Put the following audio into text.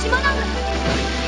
島なの。